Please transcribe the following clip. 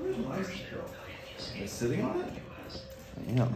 Where's my bicycle? Is it sitting on it? Yeah.